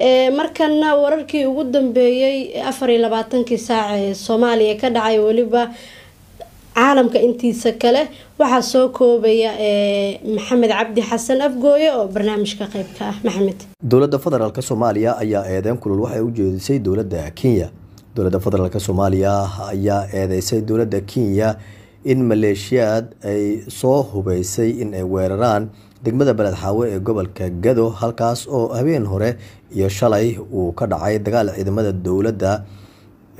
markana wararkii ugu dambeeyey afar iyo labaatankii saac ee soomaaliya ka dhacay weliba caalamka intiisa kale waxaa soo koobaya maxamed cabdi xasan afgooye oo barnaamijka qeyb ka ah. Maxamed. Dowladda federaalk soomaaliya ayaa eedeyn kulul waxay u jeedisay dowladda kenya. Dowladda federaalk soomaaliya ayaa eedeysay dowladda kenya in maleeshiyaad ay soo hubeysay in ay weeraraan degmada beledxaawe ee gobolka gado halkaas oo habeen hore iyo shalay uu ka dhacay dagaal ciidamada dowladda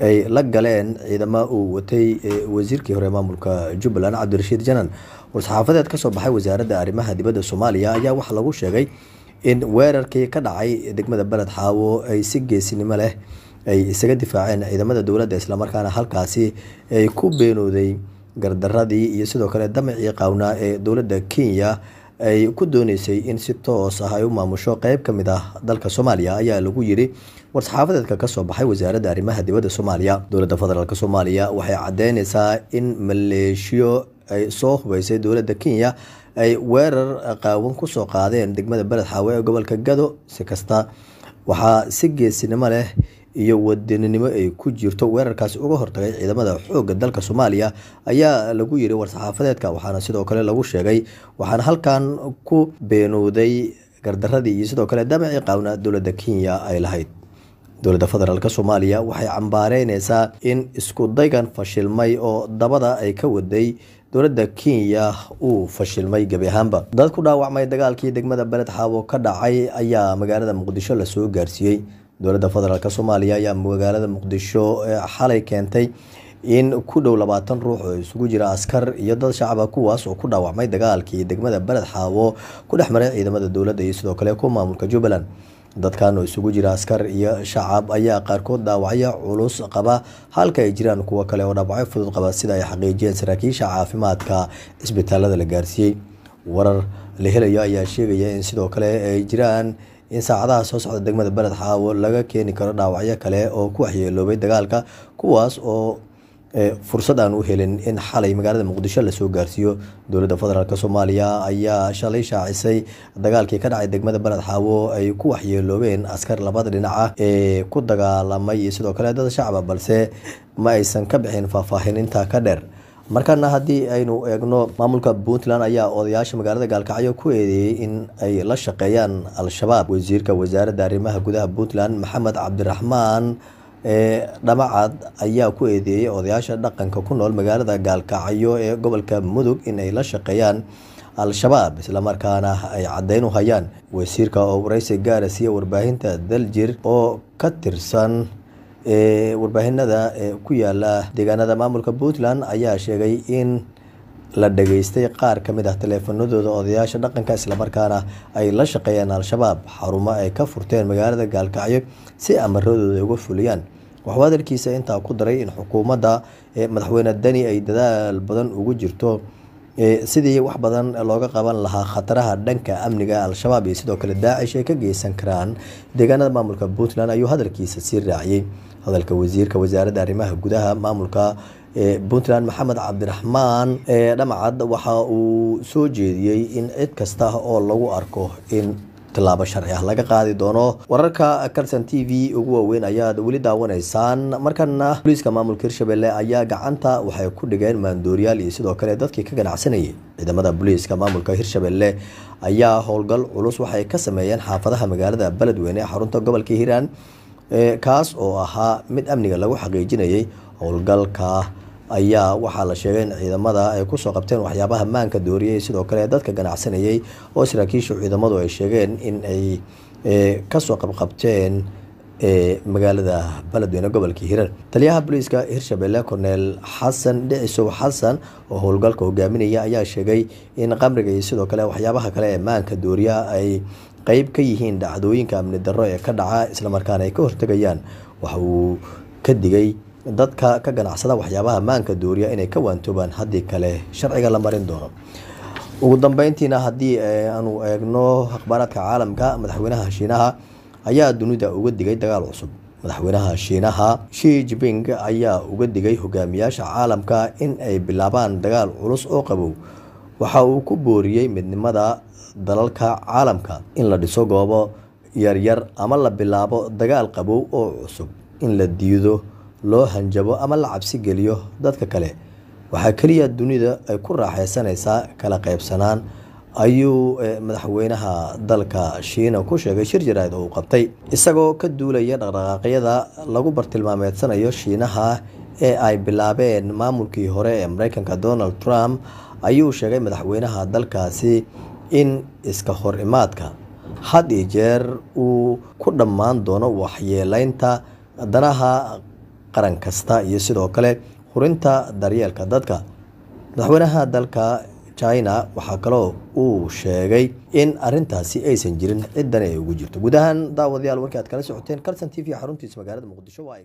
ay la galeen ciidamo uu watay wasiirkii hore maamulka jubbaland cabdirashiid janan. War-saxaafadeed ka soo baxay wasaaradda arrimaha dibadda soomaaliya ayaa waxaa lagu sheegay in weerarkii ka dhacay degmada beled xaawo ay si geesinimo leh ay isaga difaaceen ciidamada dowladda islamarkaana halkaasi ay ku beenooday gardaradii iyo sidoo kale damacii qaawnaa ee dowladda kenya ay ku dooneysay in si toos ah ay u maamusho qeyb ka mid ah dalka soomaaliya ayaa lagu yiri war-saxaafadeedka ka soo baxay wasaaradda arrimaha dibadda soomaaliya dowladda federaalk soomaaliya waxay cadeyneysaa in maleeshiyo ay soo hubeysay dowladda kenya ay weerar qaawan ku soo qaadeen degmada beled xaawe ee gobolka gado si kasta. Waxaa si geesinimo leh iyo wadaninimo ay ku jirto weerarkaasi uga hortagay ciidamada xoogga dalka soomaaliya ayaa lagu yiri war-saxaafadeedka waxaana sidoo kale lagu sheegay waxaana halkan ku beenooday gardaradii iyo sidoo kale damacii qaawna dowladda kenya ay lahayd. Dowladda federaalk soomaaliya waxay cambaareyneysaa in isku daygan fashilmay oo dabada ay ka waday dowladda kenya uu fashilmay gebi ahaanba. Dad ku dhaawacmay dagaalkii degmada beled xaawo ka dhacay ayaa magaalada muqdisho la soo gaarsiiyey dowladda federaalk soomaaliya ayaa magaalada muqdisho xalay keentay in ku dhow labaatan ruux oo isugu jira askar iyo dad shacaba kuwaas oo ku dhaawacmay dagaalkii degmada beled xaawo ku dhex maray ciidamada dowladda iyo sidoo kale ku maamulka jubbaland. Dadkan oo isugu jira askar iyo shacab ayaa qaarkood dhaawacyo culus qaba halka ay jiraan kuwo kale oo dhaawacyo fudud qaba sida ay xaqiijiyeen saraakiisha caafimaadka cisbitaalada la gaarsiiyey. Warar la helayo ayaa sheegaya in sidoo kale ay jiraan in saacadaha soo socda degmada beled xaawo laga keeni karo dhaawacyo kale oo ku waxyeeloobay dagaalka kuwaas oo fursad aan u helin in xalay magaalada muqdisho la soo gaarsiiyo. Dowladda federaalk soomaaliya ayaa shalay shaacisay dagaalkii ka dhacay degmada beled xaawo ay ku waxyeeloobeen askar labada dhinac ah ee ku dagaalamay. Iyo sidoo kale dad shacaba balse ma aysan ka bixin faahfaahin intaa ka dheer markana haddii aynu eegno maamulka puntland ayaa odayaasha magaalada gaalkacyo ku eedeeyey in ay la shaqeeyaan al-shabaab wasiirka wasaaradda arrimaha gudaha puntland maxamed cabdiraxmaan dhamacad ayaa ku eedeeyey odayaasha dhaqanka ku nool magaalada gaalkacyo ee gobolka mudug in ay la shaqeeyaan al-shabaab islamarkaana ay caddeyn u hayaan. Wasiirka oo wareysi gaara siiya warbaahinta daljir oo ka tirsan warbaahinada ku yaalla deegaanada maamulka puntland ayaa sheegay in la dhageystay qaar ka mid ah taleefanadooda odayaasha dhaqanka islamarkaana ay la shaqeeyaan al-shabaab xarumo ay ka furteen magaalada gaalkacyo si amaradooda uga fuliyaan. Waxuu hadalkiisa intaa ku daray in xukuumadda madaxweyne deni ay dadaal badan ugu jirto sidii wax badan looga qaban lahaa khataraha dhanka amniga al-shabaab iyo sidoo kale daacish ay ka geysan karaan deegaanada maamulka puntland ayuu hadalkiisa sii raaciyey. Hadalka wasiirka wasaaradda arrimaha gudaha maamulka puntland maxamed cabdiraxmaan dhamacad waxa uu soo jeediyey in cid kasta oo lagu arko in tilaabo sharci ah laga qaadi doono. Wararka karsan t v ugu waaweyn ayaad weli daawanaysaan. Markana booliiska maamulka hirshabelle ayaa gacanta waxay ku dhigeen maandooriyaal iyo sidoo kale dadkii ka ganacsanayay ciidamada booliiska maamulka hirshabelle ayaa howlgal culus waxay ka sameeyeen xaafadaha magaalada beledweyne ee xarunta gobolka hiiraan kaas oo ahaa mid amniga lagu xaqiijinayay howlgalka ayaa waxaa la sheegay in ciidamada ay ku soo qabteen waxyaabaha maanka dooriyay. Sidoo kale dadka ganacsanayay oo saraakiisha ciidamadu ay sheegeen in ay ka soo qabqabteen magaalada beledweyne gobolka hiiraan taliyaha booliiska hirshabelle korneel xasan dhicisow xasan oo howlgalka hogaaminaya ayaa sheegay in qamriga iyo sidoo kale waxyaabaha kale ee maanka dooriya ay qeyb ka yihiin dhacdooyinka amni darro ee ka dhaca islamarkaana ay ka hortegayaan waxa uu ka digay dadka ka ganacsada waxyaabaha maanka dooriya inay ka waantoobaan haddii kale sharciga la marin doono. Ugu dambeyntiina haddii aanu eegno akhbaaraadka caalamka madaxweynaha shiinaha ayaa dunida uga digay dagaal cusub. Madaxweynaha shiinaha shi jiping ayaa uga digay hogaamiyaasha caalamka in ay bilaabaan dagaal culus oo qabow. Waxa uu ku booriyey midnimada dalalka caalamka in la dhiso goobo yaryar ama la bilaabo dagaal qabow oo cusub in la diido loo hanjabo ama la cabsi geliyo dadka kale. Waxaa keliya dunida ay ku raaxeysanaysaa kala qaybsanaan ayuu madaxweynaha dalka shiina ku sheegay shir jaraa'id oo uu qabtay. Isagoo ka duulaya dhaqdhaqaaqyada lagu bartilmaameedsanayo shiinaha ee ay bilaabeen maamulkii hore ee mareykanka donald trump ayuu sheegay madaxweynaha dalkaasi in iska hor imaadka had iyo jeer uu ku dhammaan doono waxyeeleynta danaha qaran kasta iyo sidoo kale hurinta daryeelka dadka. Madaxweynaha dalka china waxaa kaloo uu sheegay in arintaasi aysan jirin ciddani ay ugu jirto. Guud ahaan daawadayaal warkii aad kala socoteen calson t v xaruntiisa magaalada muqdisho waa